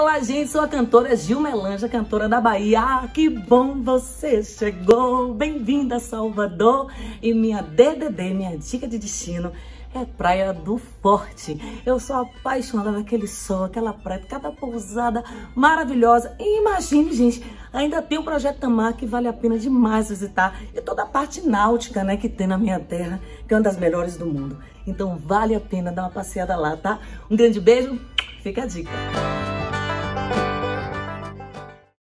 Olá, gente, sou a cantora Gil Melange, cantora da Bahia. Ah, que bom você chegou! Bem-vinda a Salvador! E minha DDD, minha dica de destino, é Praia do Forte. Eu sou apaixonada naquele sol, aquela praia, cada pousada maravilhosa. E imagine, gente, ainda tem o Projeto Tamar que vale a pena demais visitar. E toda a parte náutica, né, que tem na minha terra, que é uma das melhores do mundo. Então vale a pena dar uma passeada lá, tá? Um grande beijo, fica a dica. Bye.